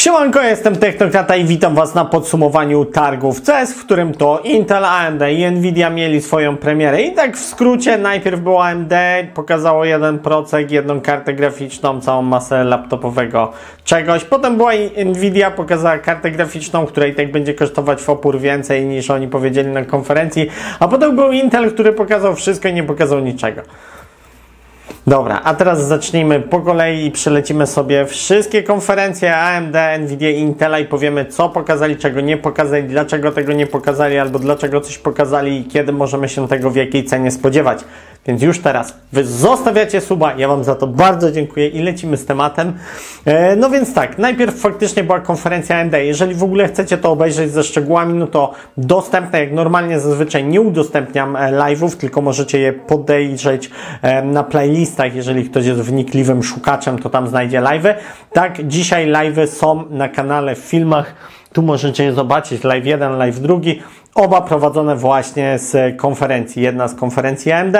Siemanko, jestem Technokrata i witam Was na podsumowaniu targów CES, w którym to Intel, AMD i Nvidia mieli swoją premierę. I tak w skrócie, najpierw było AMD, pokazało jeden procek, jedną kartę graficzną, całą masę laptopowego czegoś. Potem była Nvidia, pokazała kartę graficzną, która i tak będzie kosztować w opór więcej niż oni powiedzieli na konferencji. A potem był Intel, który pokazał wszystko i nie pokazał niczego. Dobra, a teraz zacznijmy po kolei i przelecimy sobie wszystkie konferencje AMD, Nvidia Intela i powiemy co pokazali, czego nie pokazali, dlaczego tego nie pokazali albo dlaczego coś pokazali i kiedy możemy się tego w jakiej cenie spodziewać. Więc już teraz Wy zostawiacie suba, ja Wam za to bardzo dziękuję i lecimy z tematem. E, no więc tak, najpierw faktycznie była konferencja AMD. Jeżeli w ogóle chcecie to obejrzeć ze szczegółami, no to dostępne, jak normalnie zazwyczaj nie udostępniam e, live'ów, tylko możecie je podejrzeć e, na playlistach. Jeżeli ktoś jest wnikliwym szukaczem, to tam znajdzie live'y. Tak, dzisiaj live'y są na kanale w filmach. Tu możecie je zobaczyć, live 1, live 2. Oba prowadzone właśnie z konferencji. Jedna z konferencji AMD,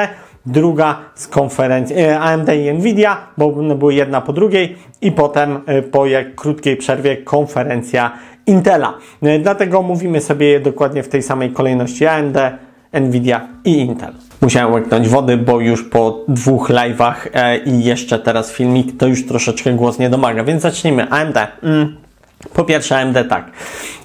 druga z konferencji e, AMD i Nvidia, bo one były jedna po drugiej i potem e, po jak krótkiej przerwie konferencja Intela. E, dlatego mówimy sobie je dokładnie w tej samej kolejności AMD, Nvidia i Intel. Musiałem łyknąć wody, bo już po dwóch live'ach i jeszcze teraz filmik, to już troszeczkę głos nie domaga, więc zacznijmy. AMD. Mm. Po pierwsze AMD tak.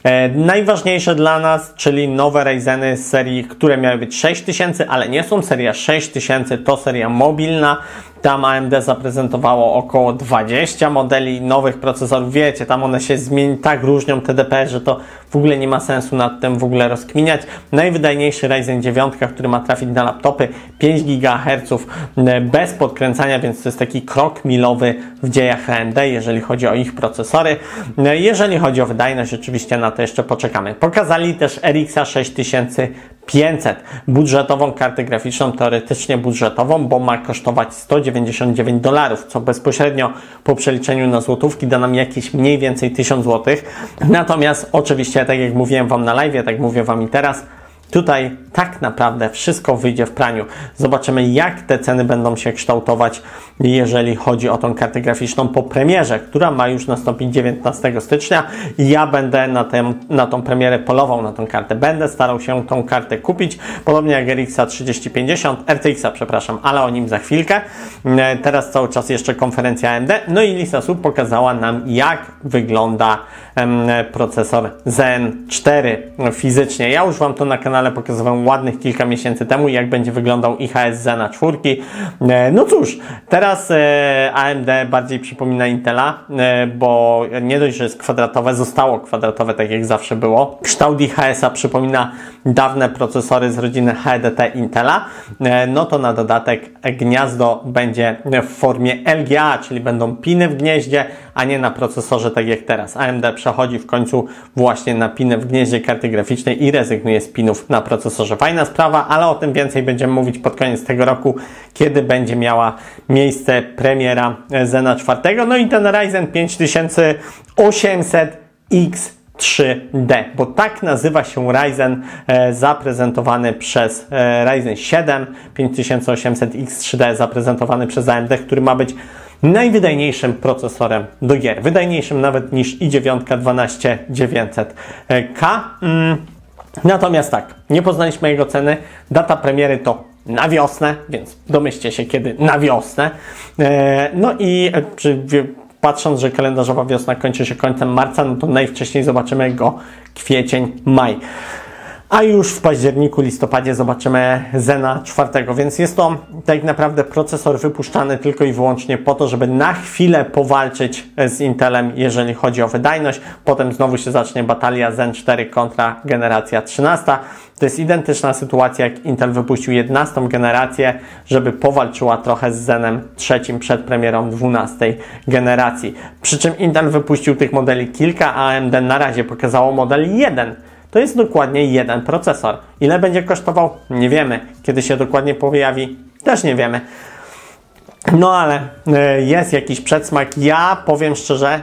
E, najważniejsze dla nas, czyli nowe Ryzeny z serii, które miały być 6000, ale nie są seria 6000, to seria mobilna. Tam AMD zaprezentowało około 20 modeli nowych procesorów. Wiecie, tam one się zmieni, tak różnią TDP, że to w ogóle nie ma sensu nad tym w ogóle rozkminiać. Najwydajniejszy Ryzen 9, który ma trafić na laptopy 5 GHz e, bez podkręcania, więc to jest taki krok milowy w dziejach AMD, jeżeli chodzi o ich procesory. E, jeżeli chodzi o wydajność, oczywiście na to jeszcze poczekamy. Pokazali też RX 6500, budżetową kartę graficzną, teoretycznie budżetową, bo ma kosztować 199 dolarów, co bezpośrednio po przeliczeniu na złotówki da nam jakieś mniej więcej 1000 zł. Natomiast oczywiście, tak jak mówiłem Wam na live, tak mówię Wam i teraz, Tutaj tak naprawdę wszystko wyjdzie w praniu. Zobaczymy, jak te ceny będą się kształtować, jeżeli chodzi o tą kartę graficzną po premierze, która ma już nastąpić 19 stycznia. Ja będę na, tę, na tą premierę polował na tą kartę. Będę starał się tą kartę kupić, podobnie jak RX 3050, RTX, przepraszam, ale o nim za chwilkę. E, teraz cały czas jeszcze konferencja AMD. No i lista słów pokazała nam, jak wygląda procesor Zen 4 fizycznie. Ja już Wam to na kanale pokazywałem ładnych kilka miesięcy temu, jak będzie wyglądał IHS Zena 4. E, no cóż, teraz e, AMD bardziej przypomina Intela, e, bo nie dość, że jest kwadratowe, zostało kwadratowe, tak jak zawsze było. Kształt IHS-a przypomina dawne procesory z rodziny HDT Intela. No to na dodatek gniazdo będzie w formie LGA, czyli będą piny w gnieździe, a nie na procesorze tak jak teraz. AMD przechodzi w końcu właśnie na piny w gnieździe karty graficznej i rezygnuje z pinów na procesorze. Fajna sprawa, ale o tym więcej będziemy mówić pod koniec tego roku, kiedy będzie miała miejsce premiera Zena 4. No i ten Ryzen 5800X 3D, bo tak nazywa się Ryzen e, zaprezentowany przez e, Ryzen 7 5800X3D zaprezentowany przez AMD, który ma być najwydajniejszym procesorem do gier. Wydajniejszym nawet niż i9 12900K. Mm. Natomiast tak, nie poznaliśmy jego ceny. Data premiery to na wiosnę, więc domyślcie się kiedy na wiosnę. E, no i patrząc, że kalendarzowa wiosna kończy się końcem marca, no to najwcześniej zobaczymy go kwiecień, maj a już w październiku, listopadzie zobaczymy Zena 4, więc jest to tak naprawdę procesor wypuszczany tylko i wyłącznie po to, żeby na chwilę powalczyć z Intelem, jeżeli chodzi o wydajność. Potem znowu się zacznie batalia Zen 4 kontra generacja 13. To jest identyczna sytuacja, jak Intel wypuścił 11 generację, żeby powalczyła trochę z Zenem trzecim przed premierą 12 generacji. Przy czym Intel wypuścił tych modeli kilka, a AMD na razie pokazało model 1 to jest dokładnie jeden procesor. Ile będzie kosztował? Nie wiemy. Kiedy się dokładnie pojawi? Też nie wiemy. No ale e, jest jakiś przedsmak. Ja powiem szczerze,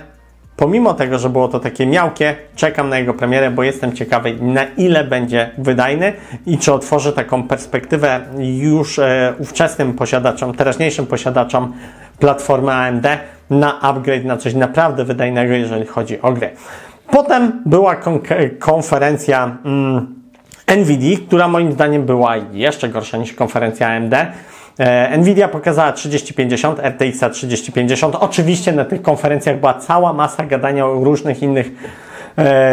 pomimo tego, że było to takie miałkie, czekam na jego premierę, bo jestem ciekawy, na ile będzie wydajny i czy otworzy taką perspektywę już e, ówczesnym posiadaczom, teraźniejszym posiadaczom platformy AMD, na upgrade, na coś naprawdę wydajnego, jeżeli chodzi o gry. Potem była konferencja mm, NVIDIA, która moim zdaniem była jeszcze gorsza niż konferencja AMD. E, Nvidia pokazała 3050, RTX 3050. Oczywiście na tych konferencjach była cała masa gadania o różnych innych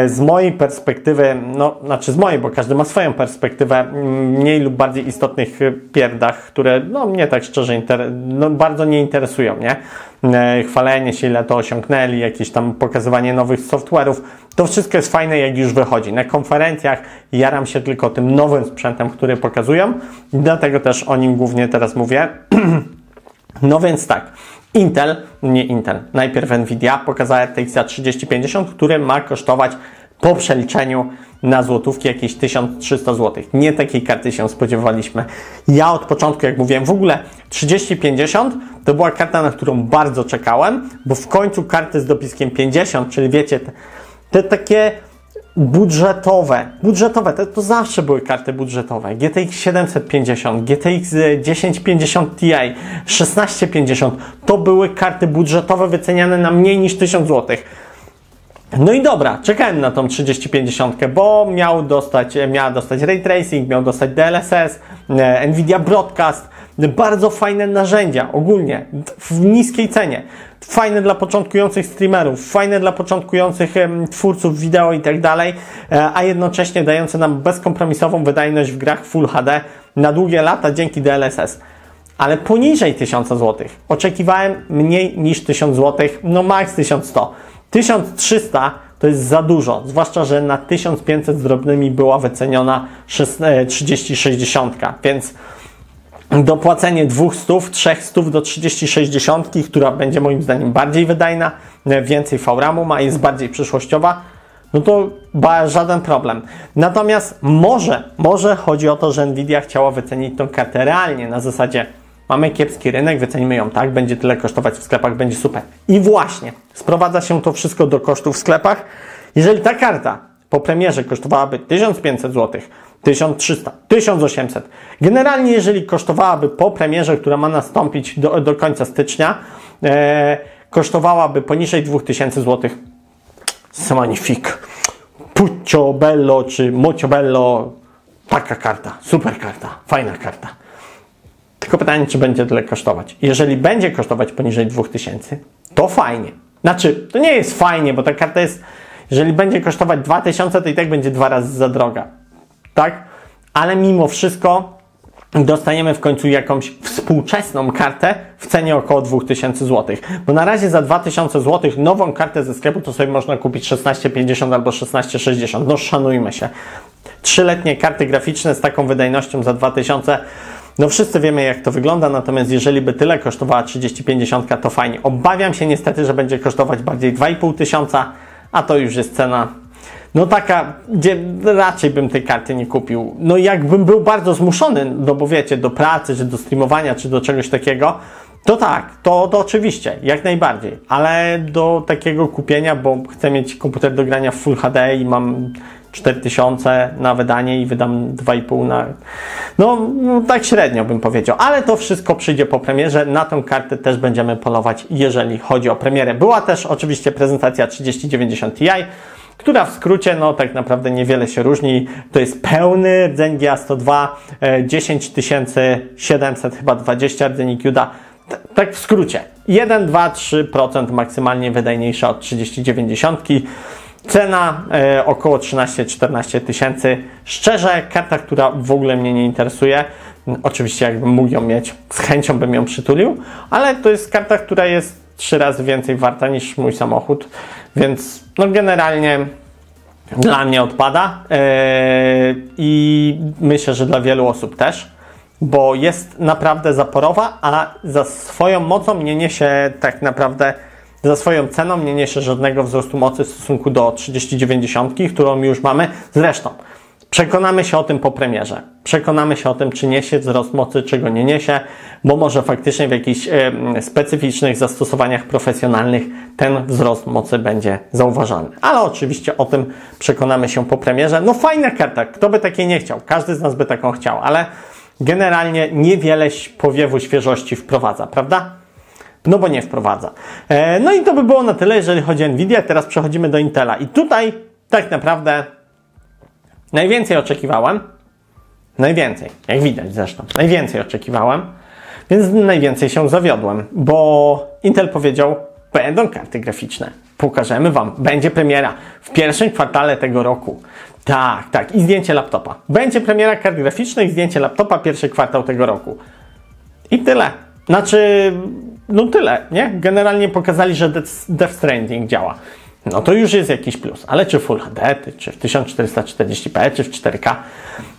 z mojej perspektywy, no znaczy z mojej, bo każdy ma swoją perspektywę, mniej lub bardziej istotnych pierdach, które no mnie tak szczerze no, bardzo nie interesują, nie? E, chwalenie się, ile to osiągnęli, jakieś tam pokazywanie nowych software'ów. To wszystko jest fajne, jak już wychodzi. Na konferencjach jaram się tylko tym nowym sprzętem, który pokazują dlatego też o nim głównie teraz mówię. no więc tak, Intel, nie Intel, najpierw Nvidia pokazała RTX 3050, który ma kosztować po przeliczeniu na złotówki jakieś 1300 zł. Nie takiej karty się spodziewaliśmy. Ja od początku, jak mówiłem, w ogóle 3050 to była karta, na którą bardzo czekałem, bo w końcu karty z dopiskiem 50, czyli wiecie, te, te takie budżetowe, budżetowe, to, to zawsze były karty budżetowe. GTX 750, GTX 1050 Ti, 1650 to były karty budżetowe wyceniane na mniej niż 1000 zł. No i dobra, czekałem na tą 3050, bo miał dostać, miała dostać Ray Tracing, miał dostać DLSS, e, Nvidia Broadcast, bardzo fajne narzędzia ogólnie, w niskiej cenie. Fajne dla początkujących streamerów, fajne dla początkujących twórców wideo i tak dalej, e, a jednocześnie dające nam bezkompromisową wydajność w grach Full HD na długie lata dzięki DLSS ale poniżej 1000 zł. Oczekiwałem mniej niż 1000 zł, no max 1100. 1300 to jest za dużo, zwłaszcza, że na 1500 z drobnymi była wyceniona 3060, e, więc dopłacenie 200, 300 do 3060, która będzie moim zdaniem bardziej wydajna, więcej VRAMu ma, jest bardziej przyszłościowa, no to żaden problem. Natomiast może, może chodzi o to, że Nvidia chciała wycenić tą kartę realnie, na zasadzie Mamy kiepski rynek, wycenimy ją tak, będzie tyle kosztować w sklepach, będzie super. I właśnie, sprowadza się to wszystko do kosztów w sklepach. Jeżeli ta karta po premierze kosztowałaby 1500 zł, 1300, 1800, generalnie jeżeli kosztowałaby po premierze, która ma nastąpić do, do końca stycznia, e, kosztowałaby poniżej 2000 zł, c'est magnifique. Puccio bello czy mocio bello, taka karta, super karta, fajna karta. Tylko pytanie, czy będzie tyle kosztować. Jeżeli będzie kosztować poniżej 2000, to fajnie. Znaczy, to nie jest fajnie, bo ta karta jest, jeżeli będzie kosztować 2000, to i tak będzie dwa razy za droga. Tak? Ale mimo wszystko dostaniemy w końcu jakąś współczesną kartę w cenie około 2000 zł. Bo na razie za 2000 zł nową kartę ze sklepu to sobie można kupić 1650 albo 1660. No szanujmy się. Trzyletnie karty graficzne z taką wydajnością za 2000 no wszyscy wiemy jak to wygląda, natomiast jeżeli by tyle kosztowała 3050, to fajnie. Obawiam się niestety, że będzie kosztować bardziej 2,5 tysiąca, a to już jest cena no taka, gdzie raczej bym tej karty nie kupił. No jakbym był bardzo zmuszony, no bo wiecie, do pracy, czy do streamowania, czy do czegoś takiego, to tak, to, to oczywiście, jak najbardziej. Ale do takiego kupienia, bo chcę mieć komputer do grania w Full HD i mam 4000 na wydanie i wydam 2,5 na. No, no, tak średnio bym powiedział, ale to wszystko przyjdzie po premierze. Na tą kartę też będziemy polować, jeżeli chodzi o premierę. Była też oczywiście prezentacja 3090 Ti, która w skrócie, no tak naprawdę niewiele się różni. To jest pełny rdzeń GA102, 10700, chyba 20 rdzeni CUDA. Tak w skrócie. 1, 2, 3% maksymalnie wydajniejsza od 3090. Cena e, około 13-14 tysięcy. Szczerze, karta, która w ogóle mnie nie interesuje. Oczywiście, jakbym mógł ją mieć, z chęcią bym ją przytulił, ale to jest karta, która jest trzy razy więcej warta niż mój samochód, więc no generalnie dla mnie odpada e, i myślę, że dla wielu osób też, bo jest naprawdę zaporowa, a za swoją mocą nie niesie tak naprawdę za swoją ceną nie niesie żadnego wzrostu mocy w stosunku do 3090, którą już mamy. Zresztą, przekonamy się o tym po premierze. Przekonamy się o tym, czy niesie wzrost mocy, czy go nie niesie, bo może faktycznie w jakichś e, specyficznych zastosowaniach profesjonalnych ten wzrost mocy będzie zauważalny. Ale oczywiście o tym przekonamy się po premierze. No fajna karta, kto by takiej nie chciał? Każdy z nas by taką chciał, ale generalnie niewiele powiewu świeżości wprowadza, prawda? No bo nie wprowadza. E, no i to by było na tyle, jeżeli chodzi o Nvidia. Teraz przechodzimy do Intela. I tutaj tak naprawdę najwięcej oczekiwałem. Najwięcej, jak widać zresztą, najwięcej oczekiwałem, więc najwięcej się zawiodłem, bo Intel powiedział, będą karty graficzne. Pokażemy Wam, będzie premiera w pierwszym kwartale tego roku. Tak, tak, i zdjęcie laptopa. Będzie premiera kart graficznych, zdjęcie laptopa, pierwszy kwartał tego roku. I tyle. Znaczy, no tyle, nie? Generalnie pokazali, że Death Stranding działa. No to już jest jakiś plus. Ale czy Full HD, czy w 1440p, czy w 4K?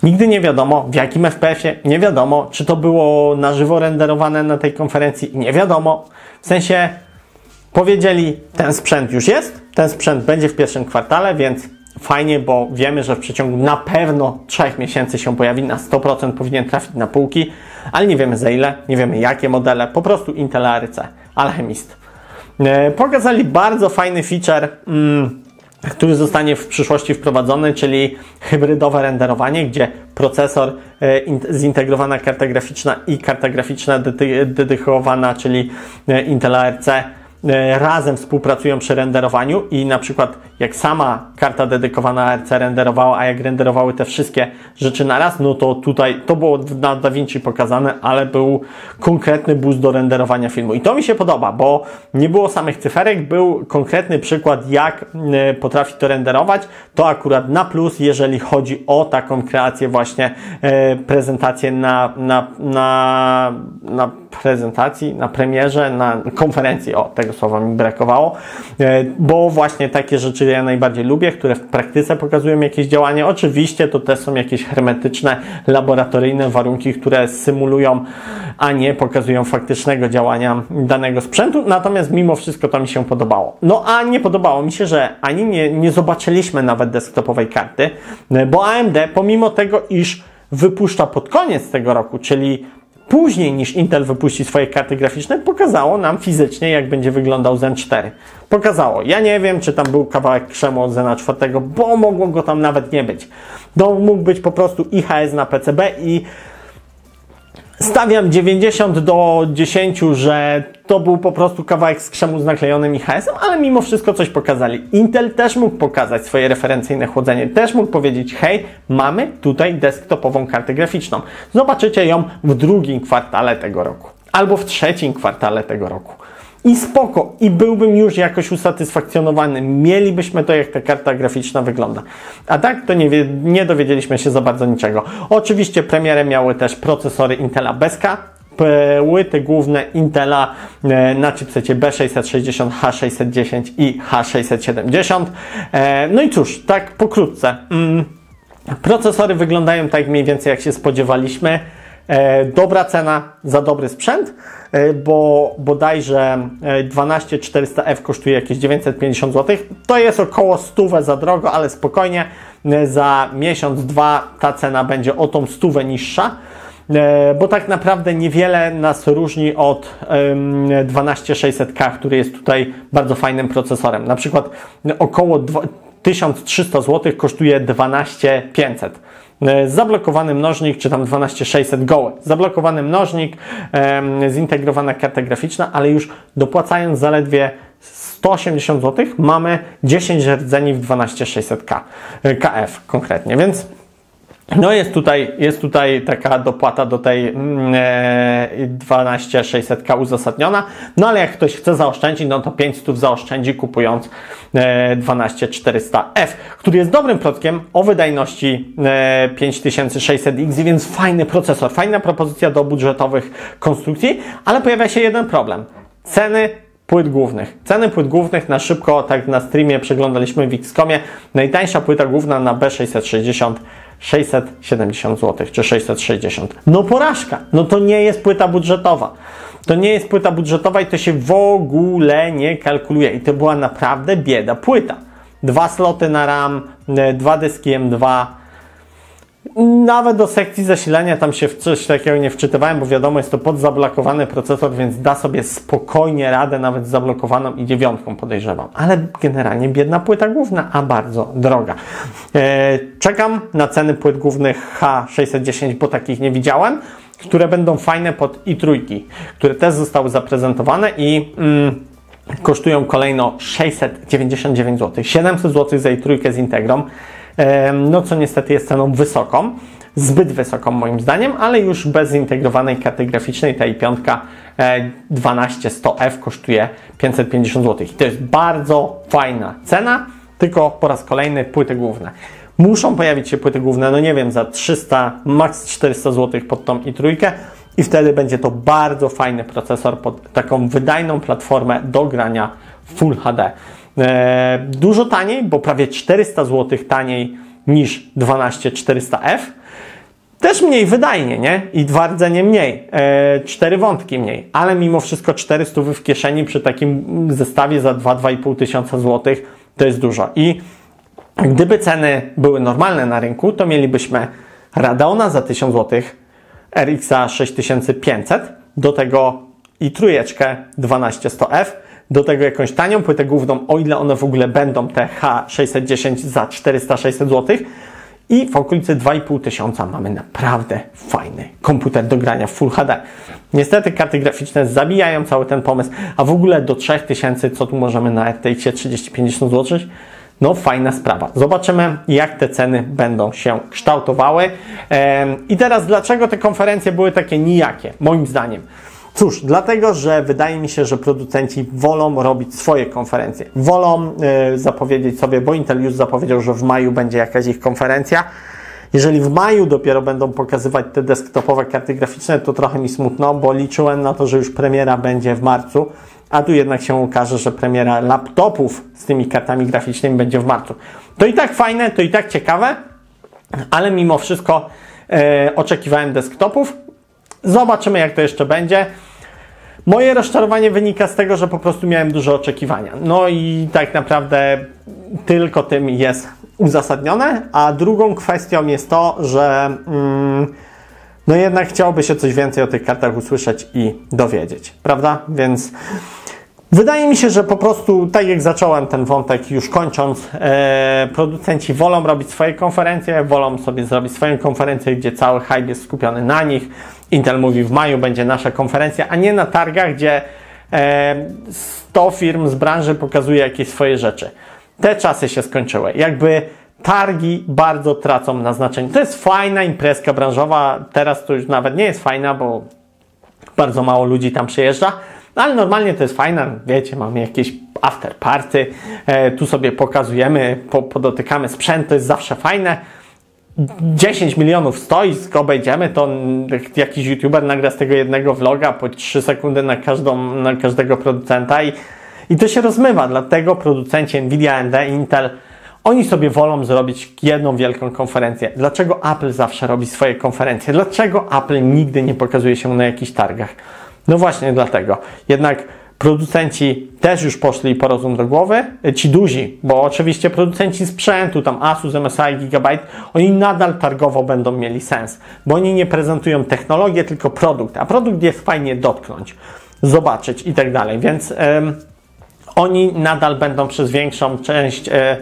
Nigdy nie wiadomo, w jakim FPS-ie, nie wiadomo, czy to było na żywo renderowane na tej konferencji, nie wiadomo. W sensie powiedzieli, ten sprzęt już jest, ten sprzęt będzie w pierwszym kwartale, więc fajnie, bo wiemy, że w przeciągu na pewno 3 miesięcy się pojawi, na 100% powinien trafić na półki, ale nie wiemy za ile, nie wiemy jakie modele, po prostu Intel ARC, Alchemist. E, pokazali bardzo fajny feature, mm, który zostanie w przyszłości wprowadzony, czyli hybrydowe renderowanie, gdzie procesor, e, zintegrowana karta graficzna i karta graficzna dedykowana, czyli e, Intel ARC razem współpracują przy renderowaniu i na przykład jak sama karta dedykowana ARC renderowała, a jak renderowały te wszystkie rzeczy naraz, no to tutaj to było na DaVinci pokazane, ale był konkretny boost do renderowania filmu. I to mi się podoba, bo nie było samych cyferek, był konkretny przykład, jak e, potrafi to renderować. To akurat na plus, jeżeli chodzi o taką kreację właśnie e, prezentację na, na, na, na prezentacji, na premierze, na konferencji, o tego słowa mi brakowało, e, bo właśnie takie rzeczy ja najbardziej lubię, które w praktyce pokazują jakieś działanie. Oczywiście to też są jakieś hermetyczne, laboratoryjne warunki, które symulują, a nie pokazują faktycznego działania danego sprzętu, natomiast mimo wszystko to mi się podobało. No a nie podobało mi się, że ani nie, nie zobaczyliśmy nawet desktopowej karty, bo AMD pomimo tego, iż wypuszcza pod koniec tego roku, czyli później niż Intel wypuści swoje karty graficzne, pokazało nam fizycznie, jak będzie wyglądał Zen 4. Pokazało. Ja nie wiem, czy tam był kawałek krzemu od Zena 4, bo mogło go tam nawet nie być. To mógł być po prostu IHS na PCB i Stawiam 90 do 10, że to był po prostu kawałek z krzemu z naklejonym IHS-em, ale mimo wszystko coś pokazali. Intel też mógł pokazać swoje referencyjne chłodzenie, też mógł powiedzieć, hej, mamy tutaj desktopową kartę graficzną. Zobaczycie ją w drugim kwartale tego roku albo w trzecim kwartale tego roku. I spoko, i byłbym już jakoś usatysfakcjonowany. Mielibyśmy to, jak ta karta graficzna wygląda. A tak to nie, nie dowiedzieliśmy się za bardzo niczego. Oczywiście premierę miały też procesory Intela Beska, płyty główne Intela e, na chipsecie B660, H610 i H670. E, no i cóż, tak pokrótce. Mm, procesory wyglądają tak mniej więcej jak się spodziewaliśmy. E, dobra cena za dobry sprzęt, e, bo bodajże 12400F e, kosztuje jakieś 950 zł. To jest około 100 za drogo, ale spokojnie za miesiąc, dwa ta cena będzie o tą stówę niższa bo tak naprawdę niewiele nas różni od 12600K, który jest tutaj bardzo fajnym procesorem. Na przykład około 1300 zł kosztuje 12500. E, zablokowany mnożnik, czy tam 12600 gołe. Zablokowany mnożnik, zintegrowana karta graficzna, ale już dopłacając zaledwie 180 zł mamy 10 rdzeni w 12600K, e, KF konkretnie, więc no jest tutaj, jest tutaj taka dopłata do tej mm, e, 12600K uzasadniona, no ale jak ktoś chce zaoszczędzić, no to 500 zaoszczędzi kupując e, 12400F, który jest dobrym prockiem o wydajności e, 5600X, więc fajny procesor, fajna propozycja do budżetowych konstrukcji, ale pojawia się jeden problem. Ceny płyt głównych. Ceny płyt głównych na szybko, tak na streamie przeglądaliśmy w Xcomie. Najtańsza płyta główna na B660 670 zł czy 660. No porażka. No to nie jest płyta budżetowa. To nie jest płyta budżetowa i to się w ogóle nie kalkuluje. I to była naprawdę bieda płyta. Dwa sloty na RAM, e, dwa dyski M2. Nawet do sekcji zasilania tam się w coś takiego nie wczytywałem, bo wiadomo, jest to podzablokowany procesor, więc da sobie spokojnie radę nawet z zablokowaną i dziewiątką podejrzewam. Ale generalnie biedna płyta główna, a bardzo droga. E, czekam na ceny płyt głównych H610, bo takich nie widziałem, które będą fajne pod i trójki, które też zostały zaprezentowane i... Mm, kosztują kolejno 699 zł, 700 zł za jej trójkę z Integrą, no co niestety jest ceną wysoką, zbyt wysoką moim zdaniem, ale już bez zintegrowanej karty graficznej ta i piątka 12100F kosztuje 550 zł. I to jest bardzo fajna cena, tylko po raz kolejny płyty główne. Muszą pojawić się płyty główne, no nie wiem, za 300, max 400 zł pod tą i trójkę, i wtedy będzie to bardzo fajny procesor pod taką wydajną platformę do grania Full HD. E, dużo taniej, bo prawie 400 zł taniej niż 12400F. Też mniej wydajnie, nie? I dwa rdzenie mniej, e, cztery wątki mniej, ale mimo wszystko 400 w kieszeni przy takim zestawie za 2-2,5 tysiąca złotych to jest dużo. I gdyby ceny były normalne na rynku, to mielibyśmy Radeona za 1000 złotych, RXA 6500, do tego i trójeczkę 12100F, do tego jakąś tanią płytę główną, o ile one w ogóle będą, te H610 za 400-600 zł. I w okolicy 2,5 tysiąca mamy naprawdę fajny komputer do grania w Full HD. Niestety karty graficzne zabijają cały ten pomysł, a w ogóle do 3000, co tu możemy na RTX 3050 złożyć, no fajna sprawa. Zobaczymy, jak te ceny będą się kształtowały. I teraz, dlaczego te konferencje były takie nijakie, moim zdaniem? Cóż, dlatego, że wydaje mi się, że producenci wolą robić swoje konferencje. Wolą y, zapowiedzieć sobie, bo Intel już zapowiedział, że w maju będzie jakaś ich konferencja. Jeżeli w maju dopiero będą pokazywać te desktopowe karty graficzne, to trochę mi smutno, bo liczyłem na to, że już premiera będzie w marcu a tu jednak się okaże, że premiera laptopów z tymi kartami graficznymi będzie w marcu. To i tak fajne, to i tak ciekawe, ale mimo wszystko e, oczekiwałem desktopów. Zobaczymy, jak to jeszcze będzie. Moje rozczarowanie wynika z tego, że po prostu miałem duże oczekiwania. No i tak naprawdę tylko tym jest uzasadnione. A drugą kwestią jest to, że. Mm, no jednak chciałoby się coś więcej o tych kartach usłyszeć i dowiedzieć, prawda? Więc wydaje mi się, że po prostu, tak jak zacząłem ten wątek, już kończąc, e, producenci wolą robić swoje konferencje, wolą sobie zrobić swoją konferencję, gdzie cały hype jest skupiony na nich. Intel mówi, w maju będzie nasza konferencja, a nie na targach, gdzie e, 100 firm z branży pokazuje jakieś swoje rzeczy. Te czasy się skończyły. Jakby targi bardzo tracą na znaczeniu. To jest fajna imprezka branżowa, teraz to już nawet nie jest fajna, bo bardzo mało ludzi tam przyjeżdża, no ale normalnie to jest fajna, wiecie, mamy jakieś after party, e, tu sobie pokazujemy, po, podotykamy sprzęt, to jest zawsze fajne. 10 milionów stoi, obejdziemy, to jakiś youtuber nagra z tego jednego vloga po 3 sekundy na, każdą, na każdego producenta i, i to się rozmywa, dlatego producenci Nvidia, AMD, Intel oni sobie wolą zrobić jedną wielką konferencję. Dlaczego Apple zawsze robi swoje konferencje? Dlaczego Apple nigdy nie pokazuje się na jakichś targach? No właśnie dlatego. Jednak producenci też już poszli po rozum do głowy, ci duzi, bo oczywiście producenci sprzętu, tam Asus, MSI, Gigabyte, oni nadal targowo będą mieli sens, bo oni nie prezentują technologię, tylko produkt, a produkt jest fajnie dotknąć, zobaczyć i tak dalej, więc oni nadal będą przez większą część e,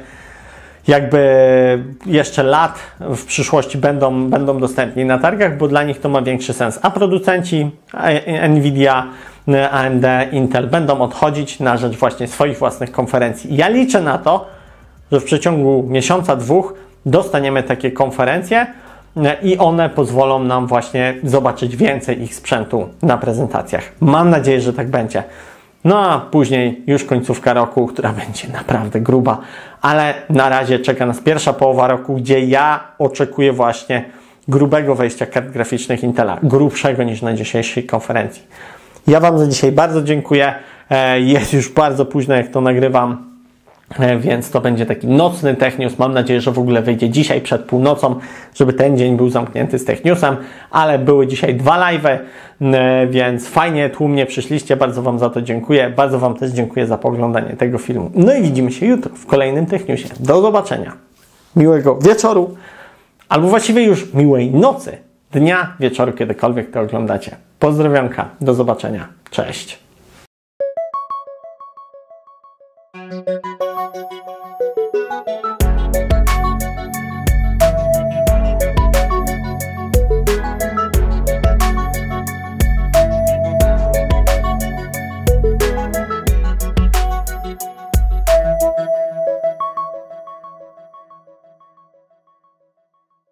jakby jeszcze lat w przyszłości będą, będą dostępni na targach, bo dla nich to ma większy sens. A producenci Nvidia, AMD, Intel będą odchodzić na rzecz właśnie swoich własnych konferencji. Ja liczę na to, że w przeciągu miesiąca, dwóch dostaniemy takie konferencje i one pozwolą nam właśnie zobaczyć więcej ich sprzętu na prezentacjach. Mam nadzieję, że tak będzie. No a później już końcówka roku, która będzie naprawdę gruba, ale na razie czeka nas pierwsza połowa roku, gdzie ja oczekuję właśnie grubego wejścia kart graficznych Intela, grubszego niż na dzisiejszej konferencji. Ja Wam za dzisiaj bardzo dziękuję. E, jest już bardzo późno, jak to nagrywam. E, więc to będzie taki nocny Technius. Mam nadzieję, że w ogóle wyjdzie dzisiaj przed północą, żeby ten dzień był zamknięty z Techniusem, ale były dzisiaj dwa live'y, e, więc fajnie, tłumnie przyszliście. Bardzo Wam za to dziękuję. Bardzo Wam też dziękuję za poglądanie tego filmu. No i widzimy się jutro w kolejnym Techniusie. Do zobaczenia. Miłego wieczoru albo właściwie już miłej nocy, dnia, wieczoru, kiedykolwiek to oglądacie. Pozdrowionka, do zobaczenia, cześć.